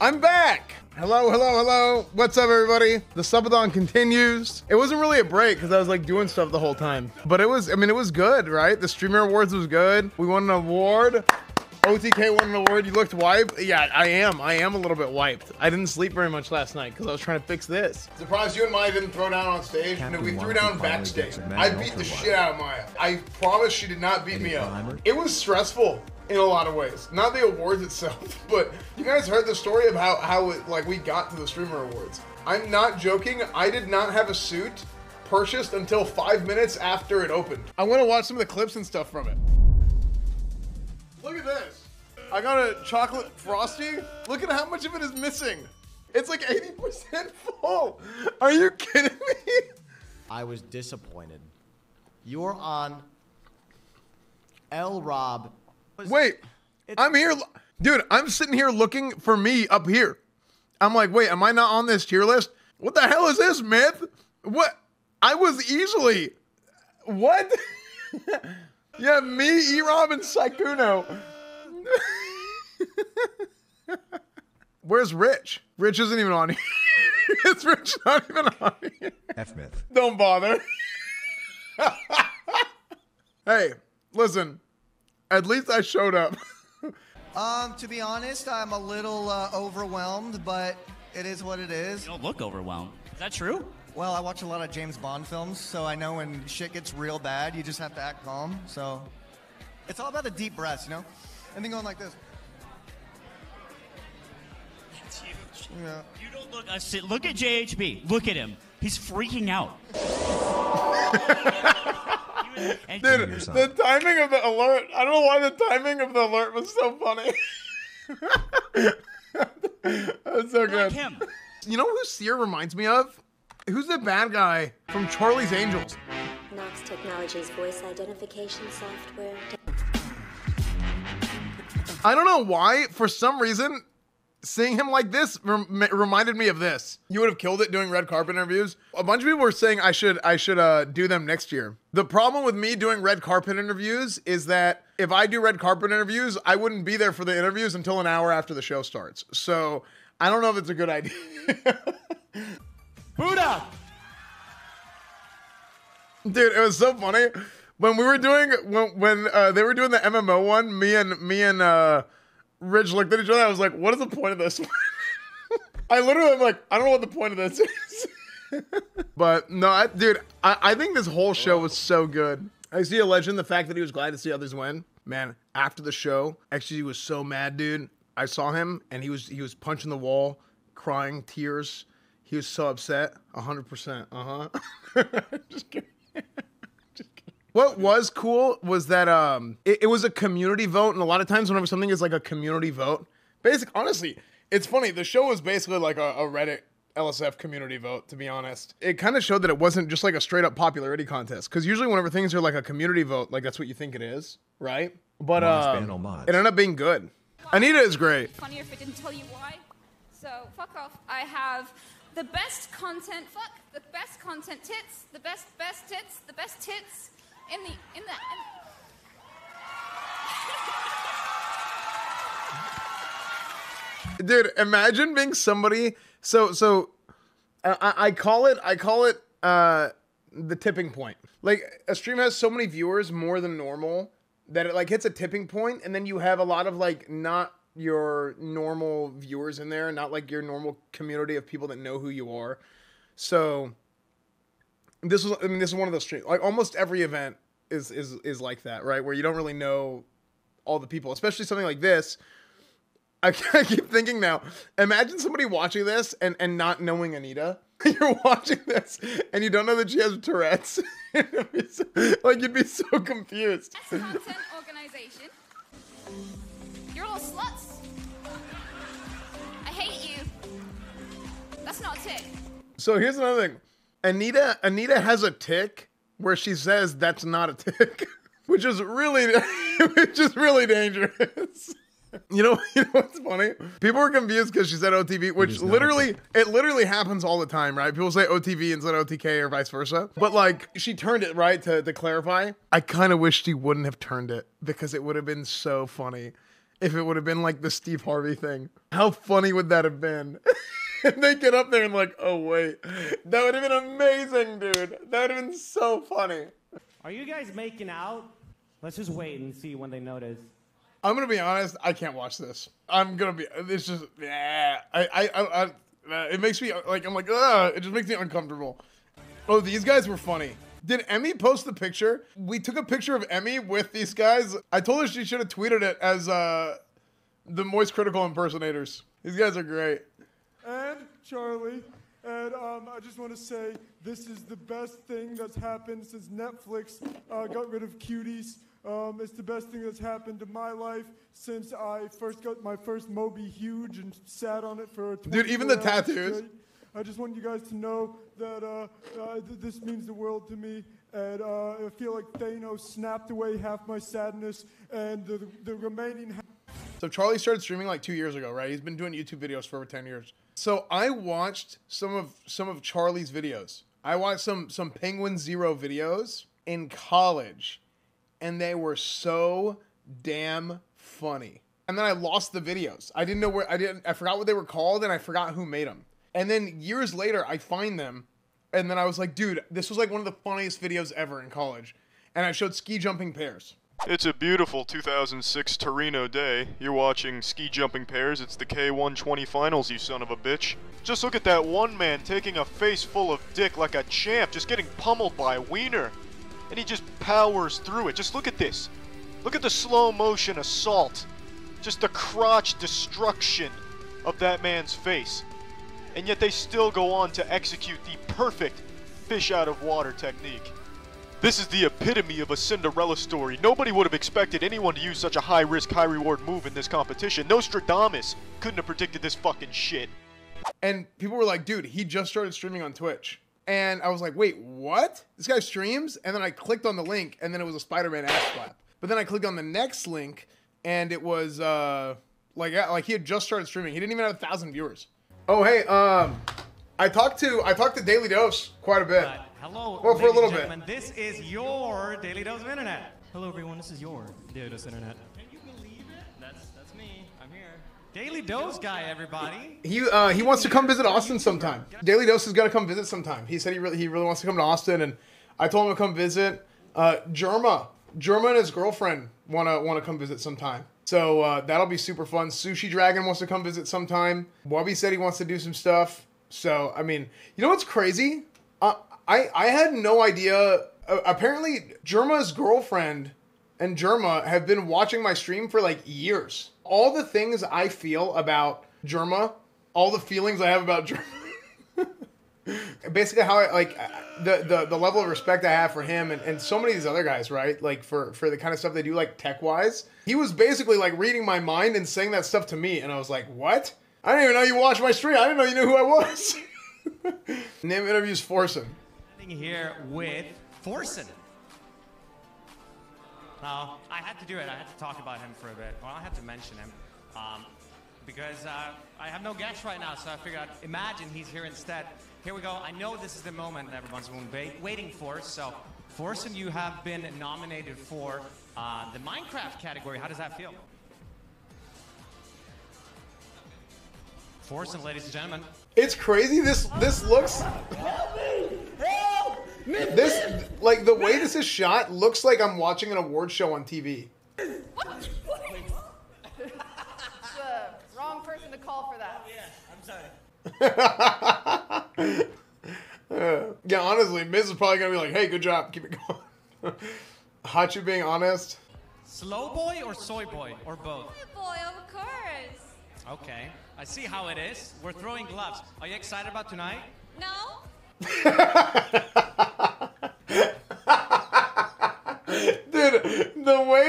I'm back. Hello, hello, hello. What's up, everybody? The subathon continues. It wasn't really a break because I was like doing stuff the whole time, but it was. I mean, it was good, right? The streamer awards was good. We won an award. OTK won an award. You looked wiped. Yeah, I am. I am a little bit wiped. I didn't sleep very much last night because I was trying to fix this. Surprised you and Maya didn't throw down on stage. no, we threw down backstage. I beat the shit out of Maya. I promise she did not beat me up. It was stressful in a lot of ways. Not the awards itself, but you guys heard the story of how how it, like we got to the streamer awards. I'm not joking. I did not have a suit purchased until five minutes after it opened. I want to watch some of the clips and stuff from it. Look at this. I got a chocolate frosty. Look at how much of it is missing. It's like 80% full. Are you kidding me? I was disappointed. You're on L Rob. Wait, I'm here. Dude, I'm sitting here looking for me up here. I'm like, wait, am I not on this tier list? What the hell is this, myth? What? I was easily. What? yeah, me, E Rob, and Saikuno. Where's Rich? Rich isn't even on here. it's Rich not even on here? F myth. Don't bother. hey, listen. At least I showed up. Um, to be honest, I'm a little uh, overwhelmed, but it is what it is. You don't look overwhelmed. Is that true? Well, I watch a lot of James Bond films, so I know when shit gets real bad, you just have to act calm. So it's all about the deep breaths, you know? And then going like this. It's huge. Yeah. You don't look. Uh, sit- look at JHB. Look at him. He's freaking out. and Dude, the timing of the alert, I don't know why the timing of the alert was so funny. That's so like good. him. You know who Seer reminds me of? Who's the bad guy from Charlie's Angels? Knox Technologies voice identification software. I don't know why. For some reason, seeing him like this rem- reminded me of this. You would have killed it doing red carpet interviews. A bunch of people were saying I should I should uh, do them next year. The problem with me doing red carpet interviews is that if I do red carpet interviews, I wouldn't be there for the interviews until an hour after the show starts. So I don't know if it's a good idea. Buddha. Dude, it was so funny when we were doing when when uh, they were doing the MMO one. Me and me and uh, Rich looked at each other. I was like, "What is the point of this?" I literally am like, "I don't know what the point of this is." but no, I, dude, I, I think this whole show was so good. I see a legend. The fact that he was glad to see others win, man. After the show, actually, he was so mad, dude. I saw him and he was he was punching the wall, crying, tears. He was so upset. hundred percent. Uh huh. Just kidding. What was cool was that um it, it was a community vote, and a lot of times whenever something is like a community vote, basic honestly, it's funny. The show was basically like a, a Reddit LSF community vote, to be honest. It kind of showed that it wasn't just like a straight up popularity contest. Because usually whenever things are like a community vote, like that's what you think it is, right? But Mods um, ban all mods. it ended up being good. Anita is great. funnier if I didn't tell you why. So fuck off. I have the best content. Fuck the best content tits. The best best tits. The best tits in the in the. In dude imagine being somebody so so I, I- call it i call it uh the tipping point like a stream has so many viewers more than normal that it like hits a tipping point and then you have a lot of like not your normal viewers in there not like your normal community of people that know who you are so this was i mean this is one of those streams like almost every event is is is like that right where you don't really know all the people especially something like this I, I keep thinking now. Imagine somebody watching this and, and not knowing Anita. You're watching this and you don't know that she has Tourette's. So- like you'd be so confused. organization. You're all sluts. I hate you. That's not tick. So here's another thing. Anita Anita has a tick where she says that's not a tick, which is really which is really dangerous. You know, you know what's funny? People were confused because she said OTV, which literally it literally happens all the time, right? People say OTV instead of OTK or vice versa. But like she turned it right to, to clarify. I kind of wish she wouldn't have turned it because it would have been so funny if it would have been like the Steve Harvey thing. How funny would that have been? And they get up there and like, oh wait, that would have been amazing, dude. That would have been so funny. Are you guys making out? Let's just wait and see when they notice. I'm gonna be honest. I can't watch this. I'm gonna be. It's just. Yeah. I. I. I, I uh, it makes me like. I'm like. Ugh. It just makes me uncomfortable. Oh, these guys were funny. Did Emmy post the picture? We took a picture of Emmy with these guys. I told her she should have tweeted it as uh, the Moist Critikal impersonators. These guys are great. And Charlie. And um, I just want to say this is the best thing that's happened since Netflix uh, got rid of cuties. Um, it's the best thing that's happened to my life since I first got my first Moby Huge and sat on it for 24 Dude, even the tattoos. straight. I just want you guys to know that uh, uh, th- this means the world to me. And uh, I feel like Thanos snapped away half my sadness, and the, the remaining half. So Charlie started streaming like two years ago, right? He's been doing YouTube videos for over ten years. So I watched some of some of Charlie's videos. I watched some some Penguin Zero videos in college, and they were so damn funny. And then I lost the videos. I didn't know where I didn't. I forgot what they were called, and I forgot who made them. And then years later, I find them, and then I was like, dude, this was like one of the funniest videos ever in college. And I showed ski jumping pairs. It's a beautiful 2006 Torino day. You're watching ski jumping pairs. It's the K120 finals, you son of a bitch. Just look at that one man taking a face full of dick like a champ, just getting pummeled by a wiener. And he just powers through it. Just look at this. Look at the slow motion assault. Just the crotch destruction of that man's face. And yet they still go on to execute the perfect fish out of water technique. This is the epitome of a Cinderella story. Nobody would have expected anyone to use such a high risk, high reward move in this competition. Nostradamus couldn't have predicted this fucking shit. And people were like, dude, he just started streaming on Twitch. And I was like, wait, what? This guy streams? And then I clicked on the link, and then it was a Spider Man ass slap. But then I clicked on the next link, and it was uh, like like he had just started streaming. He didn't even have a thousand viewers. Oh hey, um, I talked to I talked to Daily Dose quite a bit. Hello, Well, for a ladies little and bit. gentlemen. This is your Daily Dose of Internet. Hello everyone, this is your Daily Dose Internet. Can you believe it? That's that's me. I'm here. Daily Dose guy, everybody. He uh, he wants to come visit Austin sometime. Daily Dose has got to come visit sometime. He said he really he really wants to come to Austin, and I told him to come visit. Uh, Jerma, Jerma and his girlfriend wanna wanna come visit sometime. So uh, that'll be super fun. Sushi Dragon wants to come visit sometime. Wubby said he wants to do some stuff. So I mean, you know what's crazy? I I had no idea. Uh, apparently, Jerma's girlfriend and Jerma have been watching my stream for like years. All the things I feel about Jerma, all the feelings I have about Jerma. Basically, how I like the, the the level of respect I have for him and, and so many of these other guys, right? Like for for the kind of stuff they do, like tech wise. He was basically like reading my mind and saying that stuff to me, and I was like, "What? I didn't even know you watched my stream. I didn't know you knew who I was." Name interviews Forsen. Sitting here with Forsen. Now, I had to do it. I had to talk about him for a bit. Well, I had to mention him. Um, because uh, I have no guest right now, so I figured I'd imagine he's here instead. Here we go. I know this is the moment that everyone's been wait- waiting for. So, Forsen, you have been nominated for uh, the Minecraft category. How does that feel? Forsen, ladies and gentlemen. It's crazy. This this looks. This like the way this is shot looks like I'm watching an award show on TV. the wrong person to call for that. Yeah, I'm Uh, yeah, honestly, Miz is probably gonna be like, "Hey, good job, keep it going." Hachu being honest. Slow boy or soy boy? Or both? Soy boy, of course. Okay. I see how it is. We're throwing gloves. Are you excited about tonight? No? Dude,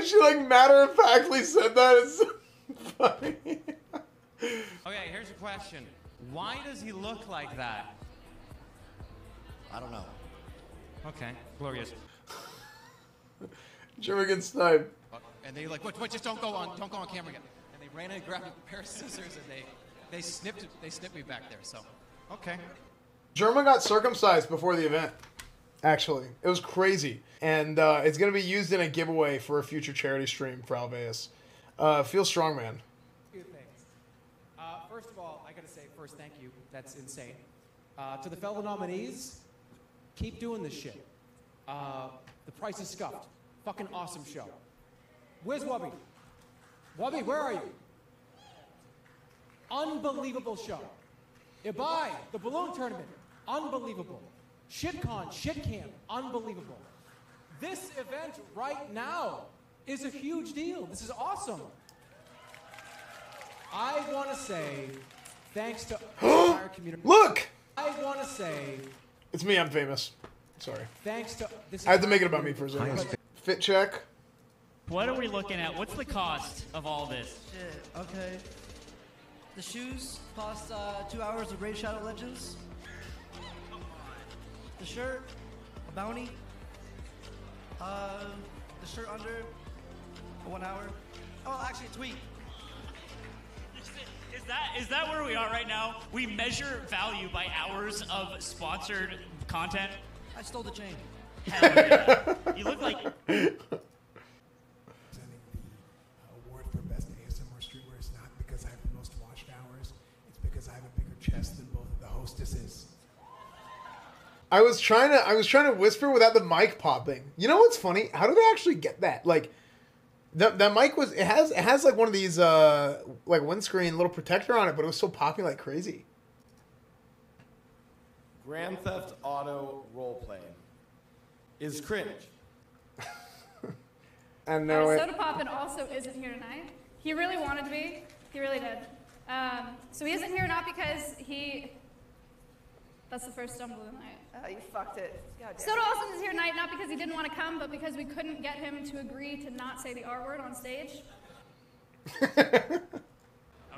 the way she like matter of factly said that is so funny. Okay, here's a question. Why does he look like that? I don't know. Okay, glorious. Jimmy gets sniped. Uh, and they like, wait, wait, just don't go on, don't go on camera again. And they ran in and grabbed a pair of scissors and they, they snipped, they snipped me back there. So, okay. German got circumcised before the event. Actually, it was crazy, and uh, it's gonna be used in a giveaway for a future charity stream for Alveus. Uh, feel strong, man. Two things. Uh, first of all, I got to say first, thank you. That's insane. Uh, to the fellow nominees, keep doing this shit. Uh, the price is scuffed. Fucking awesome show. Where's Wubby? Wubby, where are you? Unbelievable show. Ibai, the balloon tournament, unbelievable. ShitCon, ShitCam, unbelievable. This event right now is a huge deal. This is awesome. I want to say thanks to the entire community. Look! I want to say It's me. I'm famous. Sorry. thanks to this. I had to make it about me for a second. Fit check. What are we looking at? What's the cost of all this? Shit, okay. The shoes cost uh, two hours of Raid Shadow Legends. The shirt, a bounty. Uh, the shirt under, one hour. Oh, actually, a tweet. Is that is that where we are right now? We measure value by hours of sponsored content. I stole the chain. Hell yeah. you look like award for best ASMR streamer is not because I have the most watched hours. It's because I have a bigger chest than both of the hostesses. I was trying to I was trying to whisper without the mic popping. You know what's funny? How do they actually get that? Like that that mic was it has it has like one of these uh like windscreen little protector on it, but it was still popping like crazy. Grand Theft Auto roleplay is cringe. And now Uh, it, Soda Poppin also isn't here tonight. He really wanted to be. He really did. Um, so he isn't here not because he. That's the first stumble of the night. Oh, you fucked it. God damn Soda it. Austin is here tonight not because he didn't want to come, but because we couldn't get him to agree to not say the R word on stage.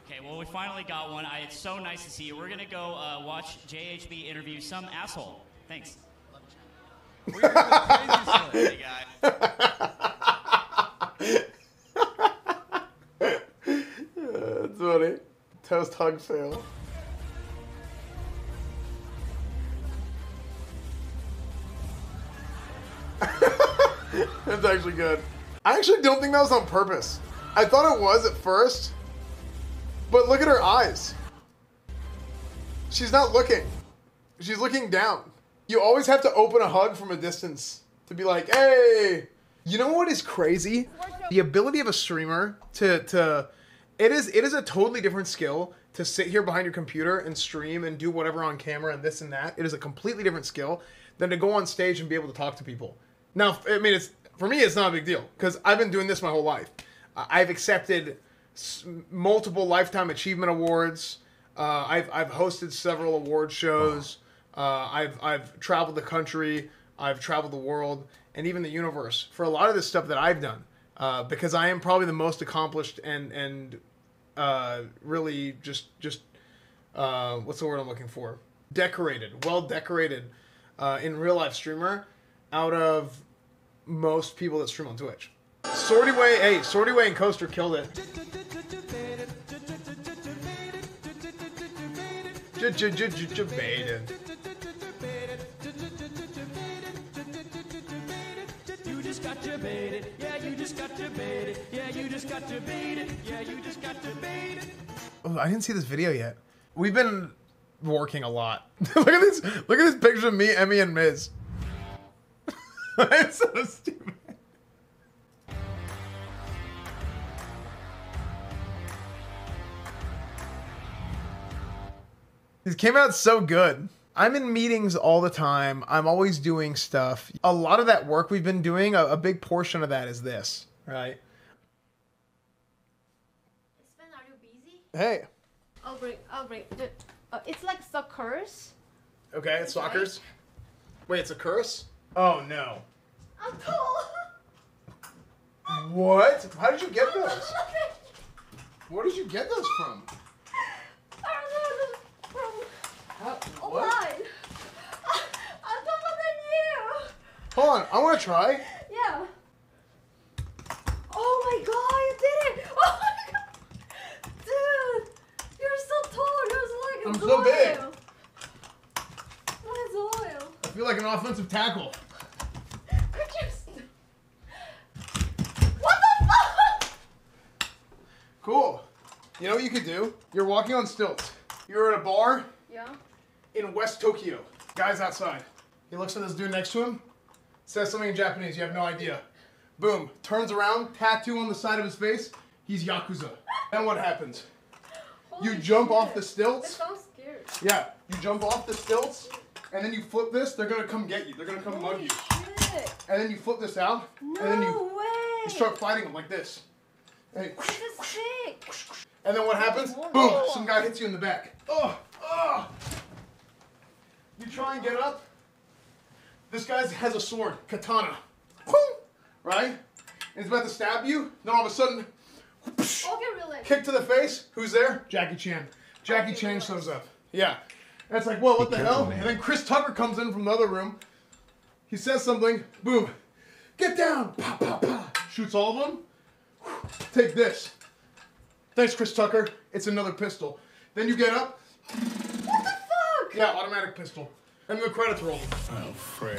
Okay, well, we finally got one. I, it's so nice to see you. We're gonna go uh, watch JHB interview some asshole. Thanks. We're going to crazy guy. That's funny. Toast hug fail. That's actually good. I actually don't think that was on purpose. I thought it was at first, but look at her eyes. She's not looking. She's looking down. You always have to open a hug from a distance to be like, "Hey." You know what is crazy? The ability of a streamer to to it is it is a totally different skill to sit here behind your computer and stream and do whatever on camera and this and that. It is a completely different skill than to go on stage and be able to talk to people. Now, I mean, it's for me, it's not a big deal because I've been doing this my whole life. I've accepted s- multiple lifetime achievement awards. Uh, I've I've hosted several award shows. Uh, I've I've traveled the country. I've traveled the world and even the universe for a lot of this stuff that I've done. Uh, because I am probably the most accomplished and and uh, really just just uh, what's the word I'm looking for? Decorated, well decorated uh, in real life streamer out of most people that stream on Twitch. Sorty Way, hey, Sorty Way and Coaster killed it. You just got debated. Yeah, you just got debated. Yeah, you just got debated. Yeah, you just got debated. Oh, I didn't see this video yet. We've been working a lot. look at this. Look at this picture of me, Emmy, and Miz. It's so stupid. These came out so good. I'm in meetings all the time. I'm always doing stuff. A lot of that work we've been doing, a, a big portion of that is this, right? are you busy? Hey. I'll break. I'll break. The, uh, it's like suckers. Okay, it's soccer's. Wait, it's a curse? Oh no. I'm tall. What? How did you get those? Where did you get those from? I don't know. From what? online. I'm taller than you. Hold on, I want to try. Yeah. Oh my god, you did it! Oh my god! Dude! You're so tall, you're like I'm so big. oil. What is oil? I feel like an offensive tackle. Could you st- What the fuck? Cool. You know what you could do? You're walking on stilts. You're at a bar Yeah. in West Tokyo. Guy's outside. He looks at this dude next to him, says something in Japanese. You have no idea. Boom. Turns around, tattoo on the side of his face. He's Yakuza. Then what happens? you jump off the That stilts. sounds scary. Yeah, you jump off the stilts, and then you flip this. They're gonna come get you. They're gonna come mug you. Shit. And then you flip this out, and then you, way. you start fighting them like this. And, This is sick. and then what happens? Boom! Some guy hits you in the back. Oh, oh! You try and get up. This guy has a sword, katana. Right? And he's about to stab you. Then all of a sudden, kick to the face. Who's there? Jackie Chan. Jackie Chan shows up. Yeah. And it's like, whoa, what the hell? And then Chris Tucker comes in from the other room. He says something. Boom. Get down. Pa, pa, pa. Shoots all of them. Take this. Thanks, Chris Tucker. It's another pistol. Then you get up. What the fuck? Yeah, automatic pistol. And the credits roll. Oh, frick.